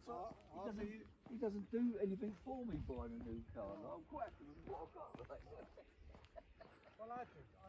it's But hard. he, doesn't, he doesn't do anything for me buying a new car. I'm quite happy with what I've got. Well, I did.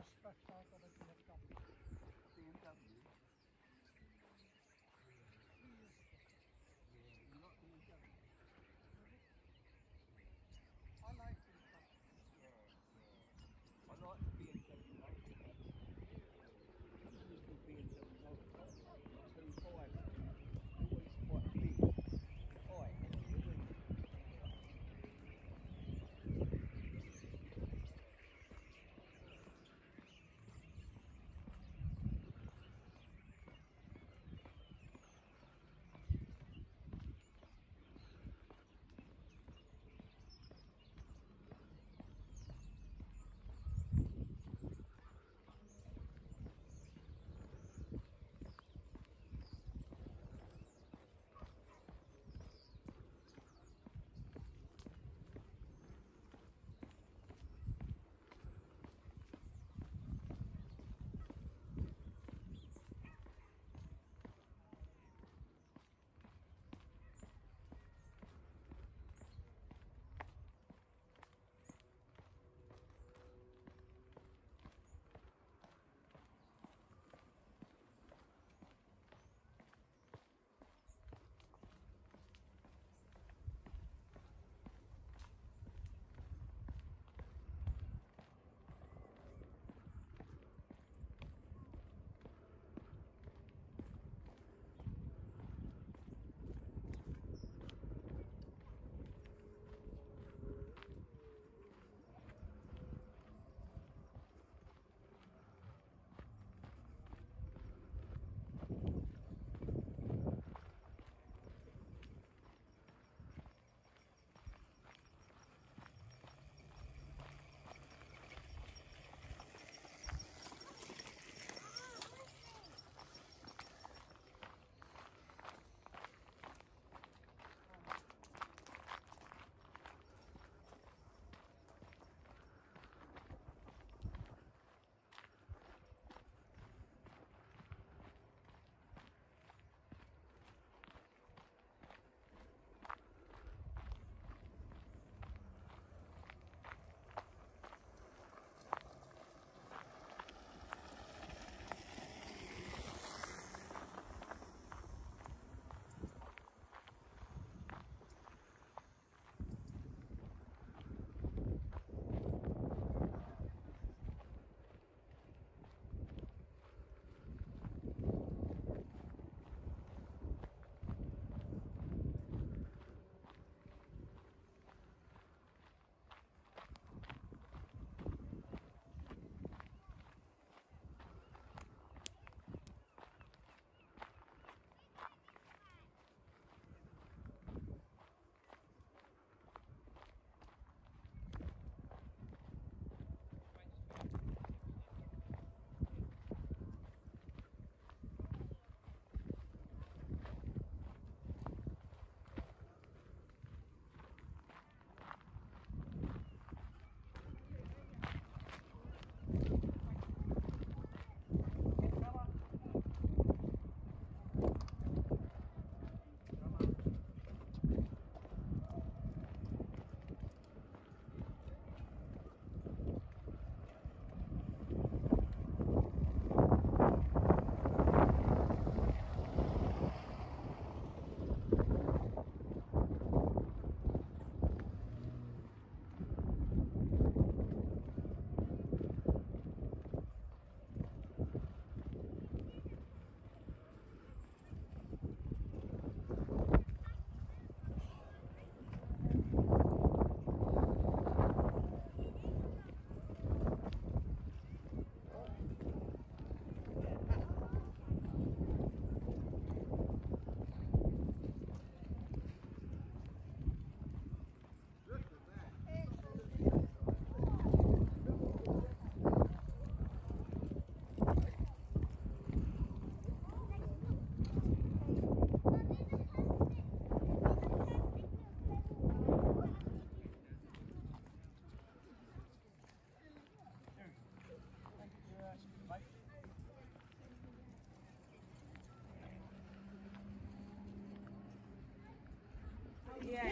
Yeah,